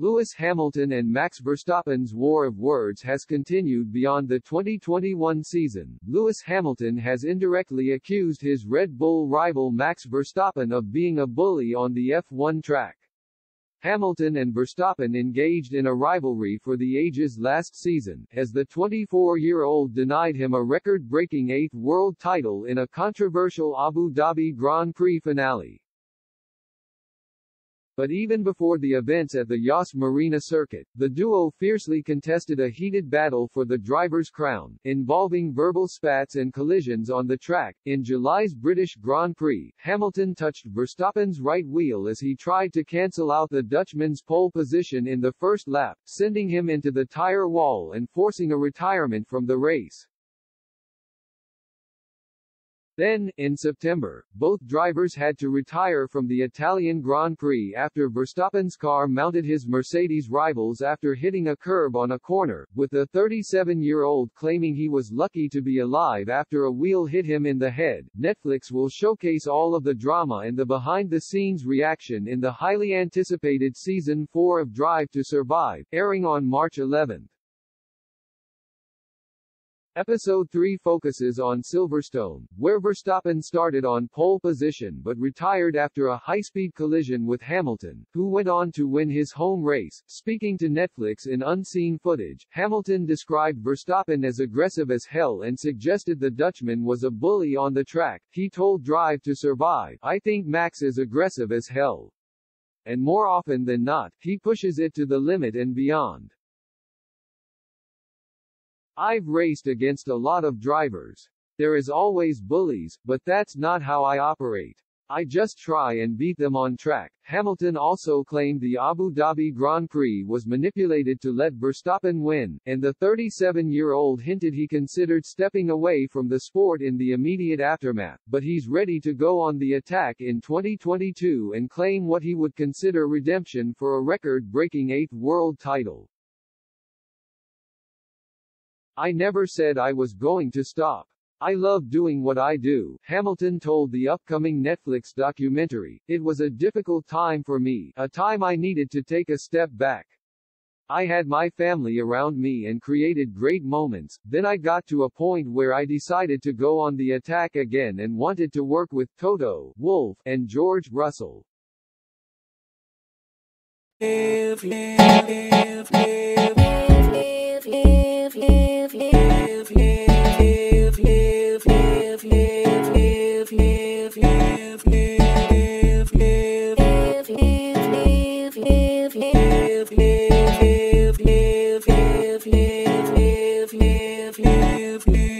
Lewis Hamilton and Max Verstappen's war of words has continued beyond the 2021 season. Lewis Hamilton has indirectly accused his Red Bull rival Max Verstappen of being a bully on the F1 track. Hamilton and Verstappen engaged in a rivalry for the ages last season, as the 24-year-old denied him a record-breaking eighth world title in a controversial Abu Dhabi Grand Prix finale. But even before the events at the Yas Marina circuit, the duo fiercely contested a heated battle for the driver's crown, involving verbal spats and collisions on the track. In July's British Grand Prix, Hamilton touched Verstappen's right wheel as he tried to cancel out the Dutchman's pole position in the first lap, sending him into the tire wall and forcing a retirement from the race. Then, in September, both drivers had to retire from the Italian Grand Prix after Verstappen's car mounted his Mercedes rivals after hitting a curb on a corner, with the 37-year-old claiming he was lucky to be alive after a wheel hit him in the head. Netflix will showcase all of the drama and the behind-the-scenes reaction in the highly anticipated season 4 of Drive to Survive, airing on March 11. Episode 3 focuses on Silverstone, where Verstappen started on pole position but retired after a high-speed collision with Hamilton, who went on to win his home race. Speaking to Netflix in unseen footage, Hamilton described Verstappen as aggressive as hell and suggested the Dutchman was a bully on the track. He told Drive to Survive, I think Max is aggressive as hell. And more often than not, he pushes it to the limit and beyond. I've raced against a lot of drivers. There is always bullies, but that's not how I operate. I just try and beat them on track. Hamilton also claimed the Abu Dhabi Grand Prix was manipulated to let Verstappen win, and the 37-year-old hinted he considered stepping away from the sport in the immediate aftermath, but he's ready to go on the attack in 2022 and claim what he would consider redemption for a record-breaking eighth world title. I never said I was going to stop. I love doing what I do, Hamilton told the upcoming Netflix documentary. It was a difficult time for me, a time I needed to take a step back. I had my family around me and created great moments, then I got to a point where I decided to go on the attack again and wanted to work with Toto, Wolff, and George Russell. live, live, live.